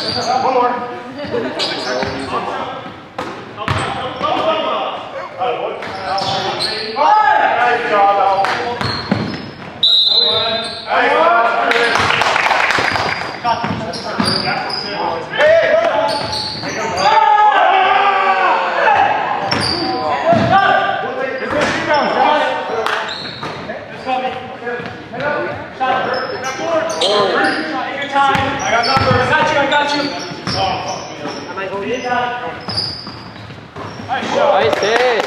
One more. Nice job, Al. Nice job. Hey, Take your time. I got numbers. I got you. I got you. Am I going in? Nice shot. Nice hit.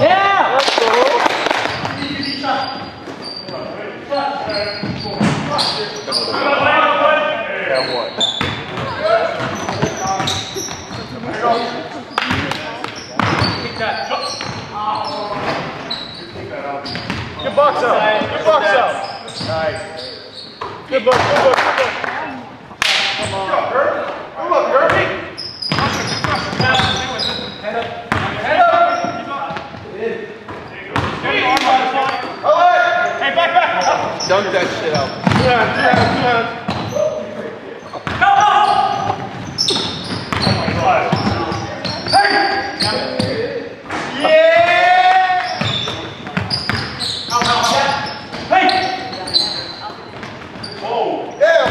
Yeah! Let's go. Yeah, what? Box out. Good box out. Nice. Good book. Good book. Good book. Come on. Come on, Kirby. Head up. Head up. Hey, back, back. Dunk that shit out. Yeah, yeah, yeah. Yeah, Mike. Nice, nice pass. There you go, beer. Nice, Stevie. You got it.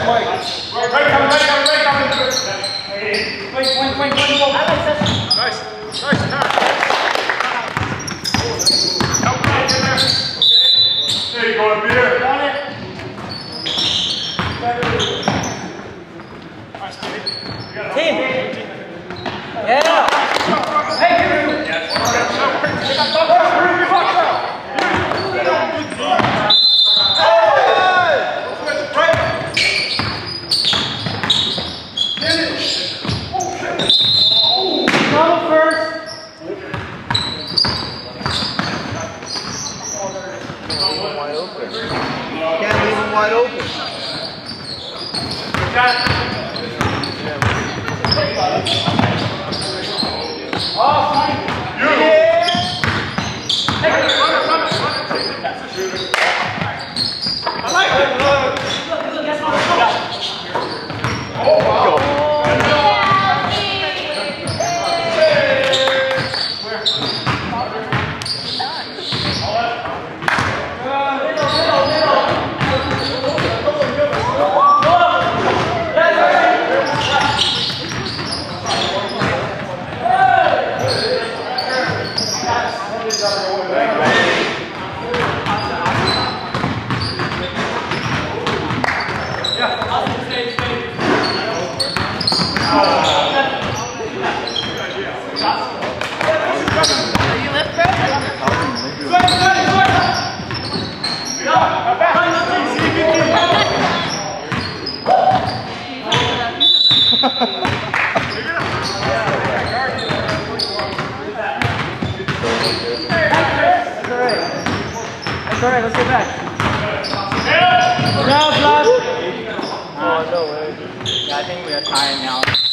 Team! Yeah! Come first! Wide open. Can't leave him wide open. That's alright. That's alright, let's go back. Now, last. Oh, no way. Yeah, I think we are tired now.